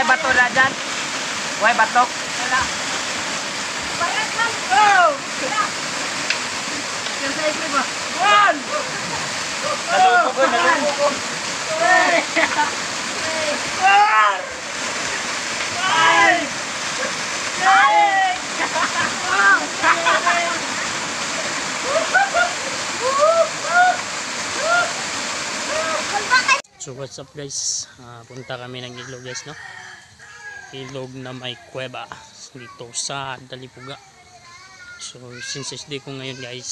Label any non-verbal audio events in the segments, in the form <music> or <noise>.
Wala bato na dyan. Wala bato. Wala. Oh! Yan sa ice ba? One! Nalubog ko, nalubog ko. Four! Five! Six! So what's up guys? Ah, punta kami ng ilog guys no. Ilog na may kuweba dito sa Dalipuga. So since day ko ngayon guys,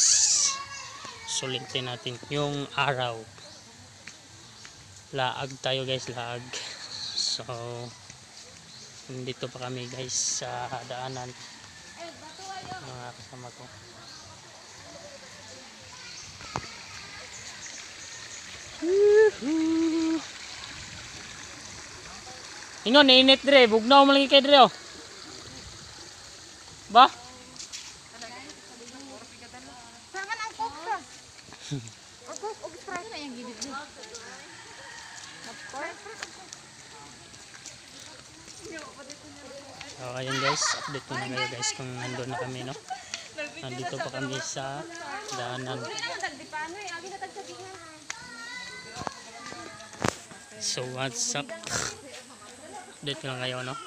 sulitin natin yung araw. Laag tayo guys, laag. So nandito pa kami guys sa daanan. Mga kasama ko. Ingon, nainit dire. Bugnaw mo lagi kay dire oh. Ba? Sama ng coke ka. O coke, o sprite na mo. Of course. So ayun guys, update ko na kayo guys kung nandun na kami no. Nandito pa kami sa daanan. So what's up? Update ko lang kayo no.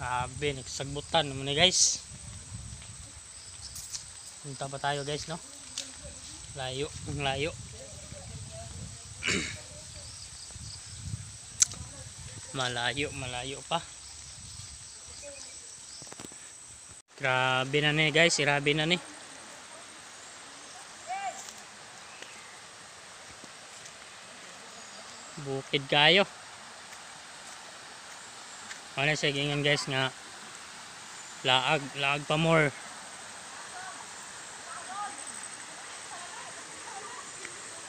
Grabe, nagsagbutan naman eh guys. Punta pa tayo guys no. Layo, ang layo. <clears throat> malayo, malayo pa. Grabe na ni guys, grabe na ni. Bukid kayo. Ano sa gingan guys nga laag, laag pa more.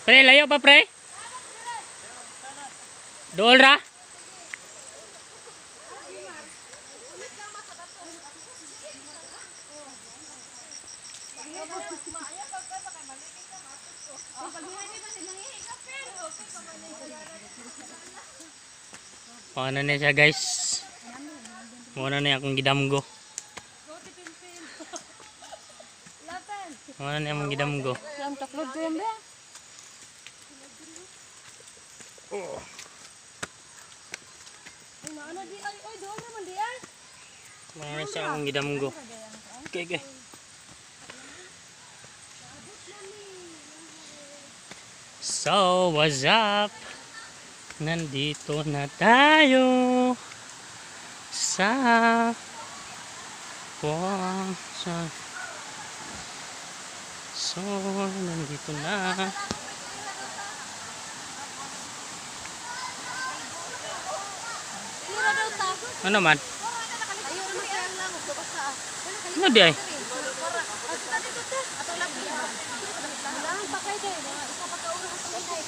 Pre, layo pa pre? Dool ra? Paano na siya guys? Muna na akong gidamgo. Muna na akong gidamgo. Ay, maano di ay, oy, doon naman di ay. Muna na siya akong gidamgo. Okay, okay. So, what's up? Nandito na tayo sa Kuwang sa So, nandito na. Ano man? Ano di ay? Kayo din. Isa pa kauro sa kay.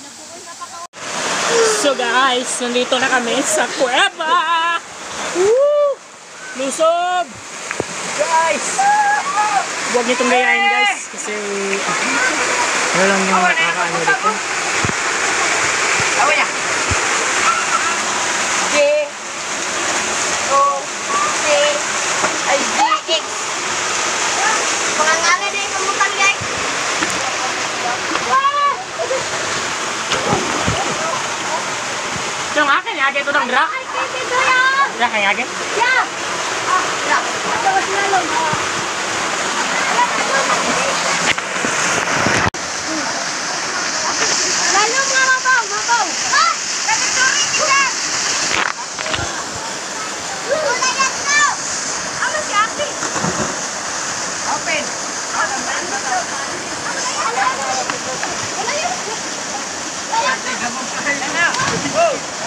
Napuwi na pa ka. So guys, nandito na kami sa kuweba! Woo! Lusob! Guys! Huwag nitong gayahin guys kasi wala lang yung nakakaano dito. Awa niya. Yung akin, yung akin ito ng dra. Ay, kay kay Doya. Dra, yung akin. Yeah. Ah, ya. Ato was nalong. Lalong nga mabaw, mabaw. Ha? Nagturing kita. Wala yan na. Ano si Ate? Open. Wala yan. Wala yan. Ako naligo kanina, direct.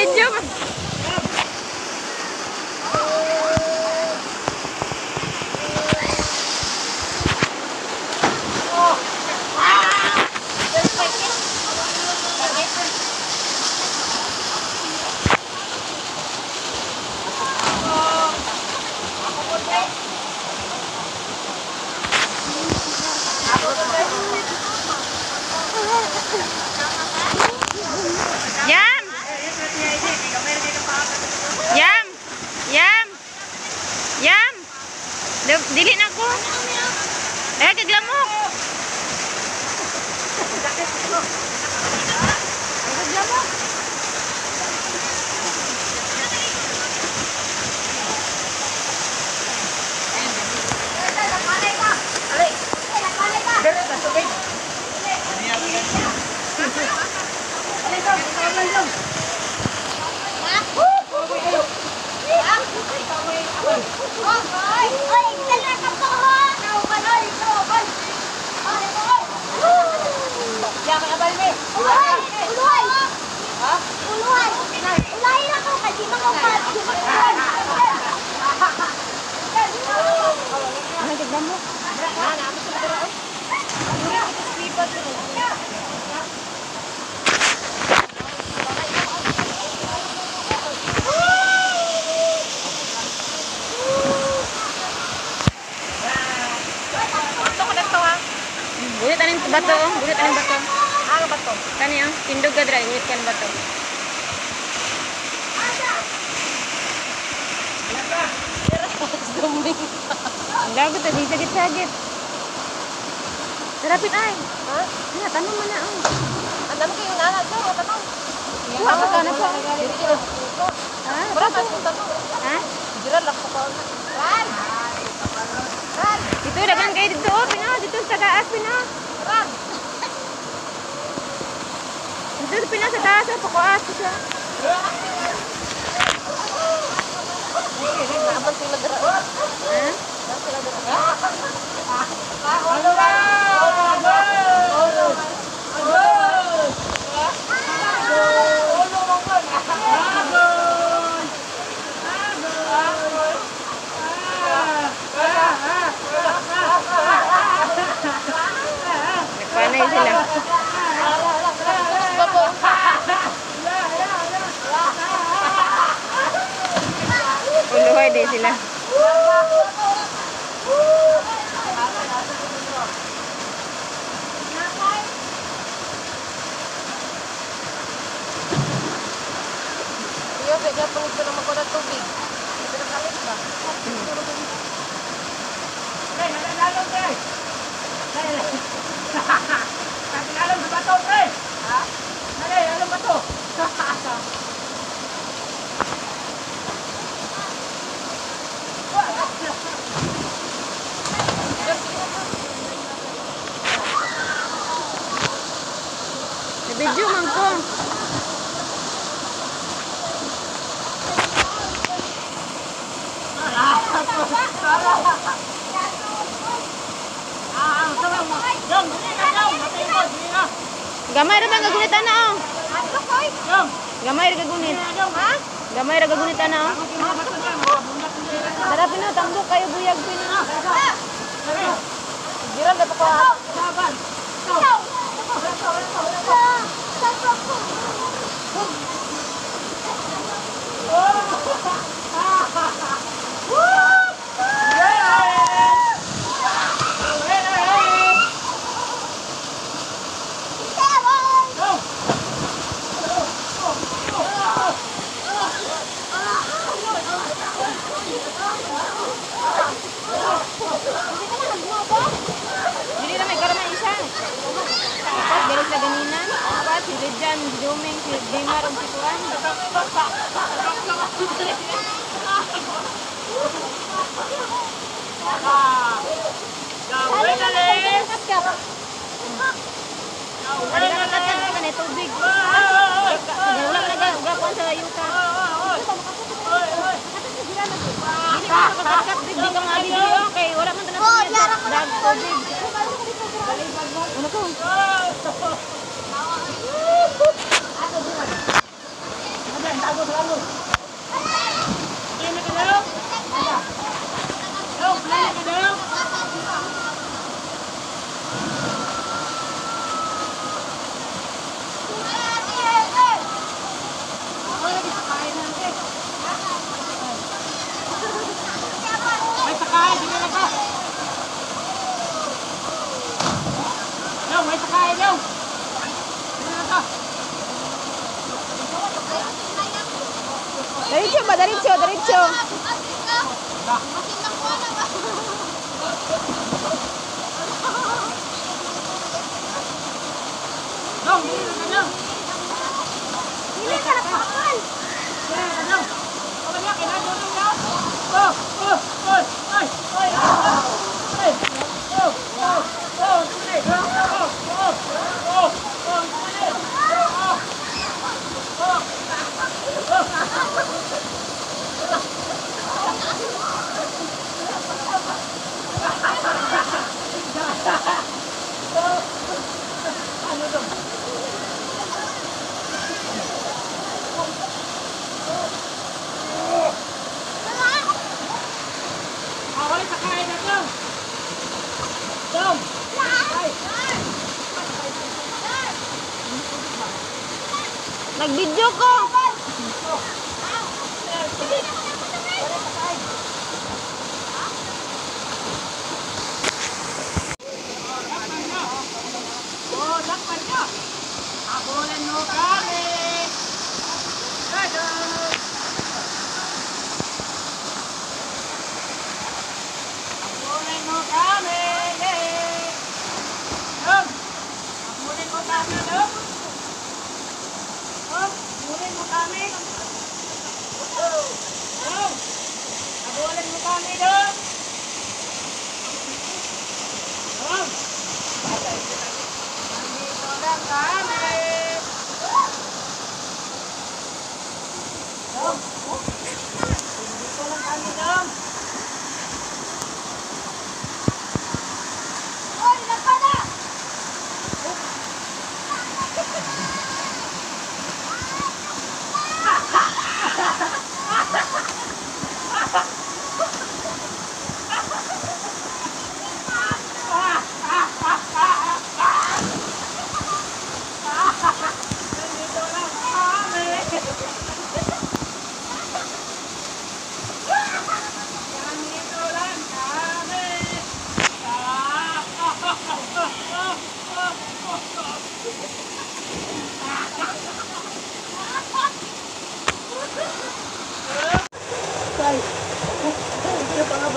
Pen video. É que glamour. Eh, kaglamok. Bulit aning bato, oh. bulit aning bato. Ano bato? Kani ang tindog ka dry, bulit kan bato. Ang gagot ah, di sagit-sagit. Sarapit ay. Ha? Nga, tanong mo na oh. Ang dami kayong nanak ko, tanong. Kuha ka ka na po. Ha? Berapa kung tanong? Ha? Jiran lang ko pa. Ran! Ran! Dito, dagan kayo dito. oh, Pino, dito sa taas, Pino. Ran! Dito, Pino, sa taas. oh, Pakuas. Dito. Naaman sila dira. Ha? Sila dira. Nagpanay Iyo, bigla pangit ko naman ko ng tubig. Pinakalit ba? Alam sa bato, pre! Ha? Nalay, alam bato! Nabidyo <laughs> man ko. Jom, dili na, jom. Matay ko. Gamay ra bang gagunitan na oh. Gamay ra gagunit. Ha? Gamay ra gagunitan na oh. Tara pino tambok kayo buyag pino. Giral dapat ko. Rin. Dali ka nakakat ka na tubig. Wala ka nagakuan sa yuta. Dili ka nakakat, di ka mga video. Kay wala man tanong sa dag tubig. Ano ko? May sakay, dili na ka. Jom, may sakay, jom. Dili na ka. Diretso ba? Diretso, diretso. Na ka, na pakal. Na ka, jom. Ako niya, kailangan. Oh, oh, oh,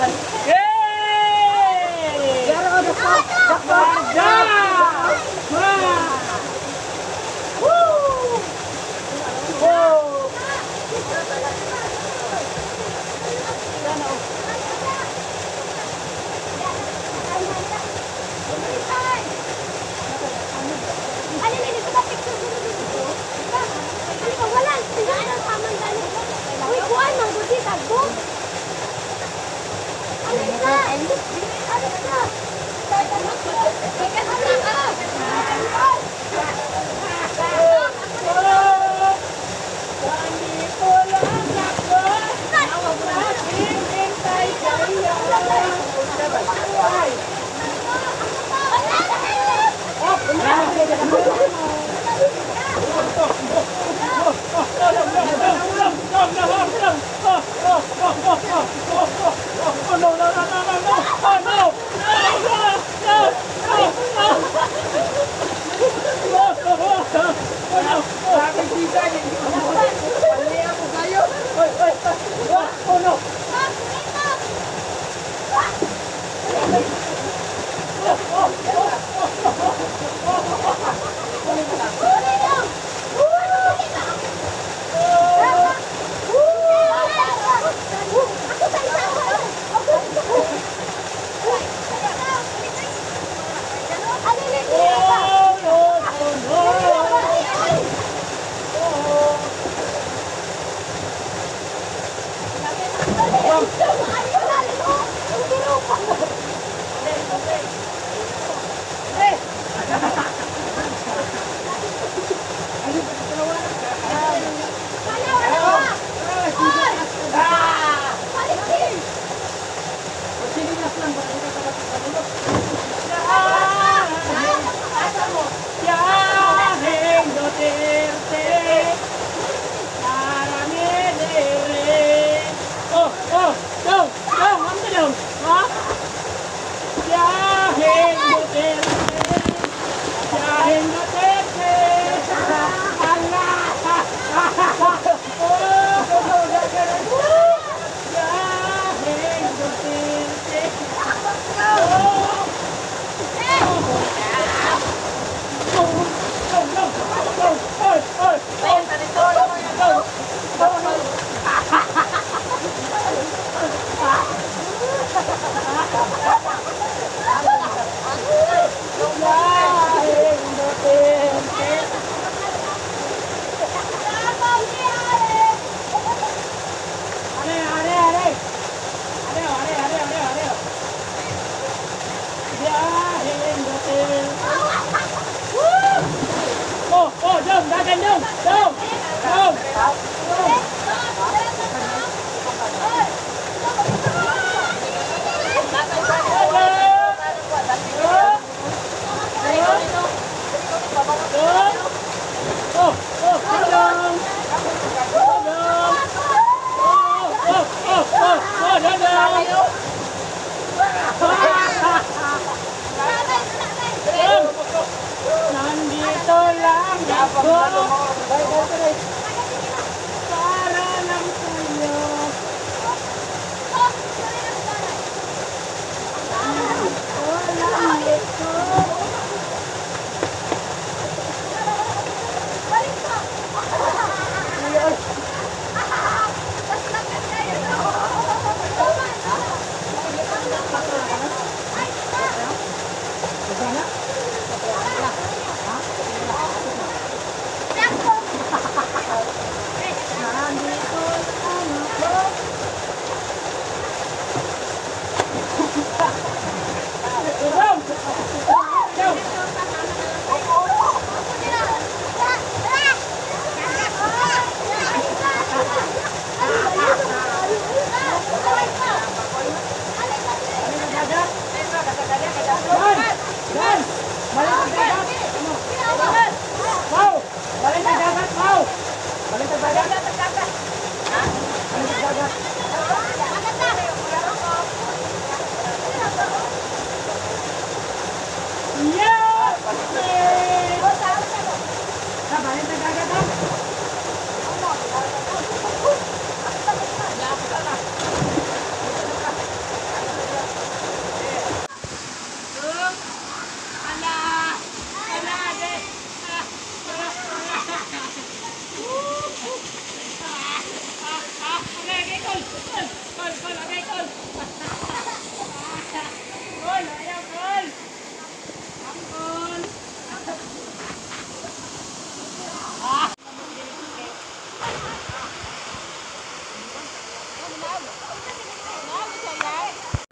Yeah.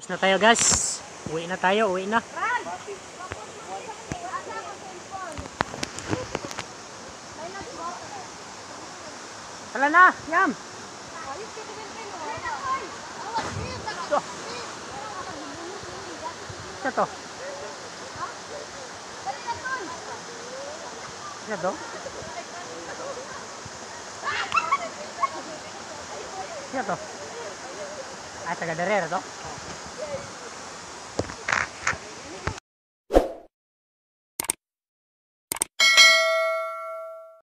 Tapos na tayo guys. Uwi na tayo, uwi na. Tala na, yam. Siya to. Siya to. Siya to. Ah, taga darera to.